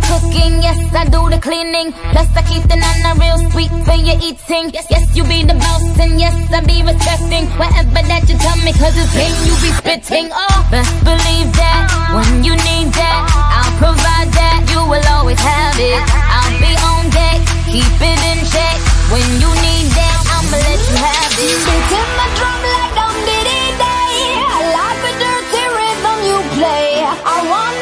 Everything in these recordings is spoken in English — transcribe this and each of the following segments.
cooking, yes, I do the cleaning. Plus, I keep the nana real sweet for your eating. Yes, you be the boss, and yes, I be respecting whatever that you tell me, cause it's game you be spitting. Oh, best believe that when you need that, I'll provide that. You will always have it. I'll be on deck, keep it in check. When you need that, I'ma let you have it. My drum like dum diddy day. I like the dirty rhythm you play. I wanna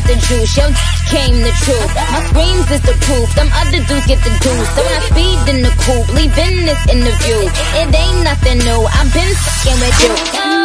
got the juice, yo came the truth. My screams is the proof, them other dudes get the juice. So when I speed in the coupe, leaving this interview, it ain't nothing new. I've been fucking with you.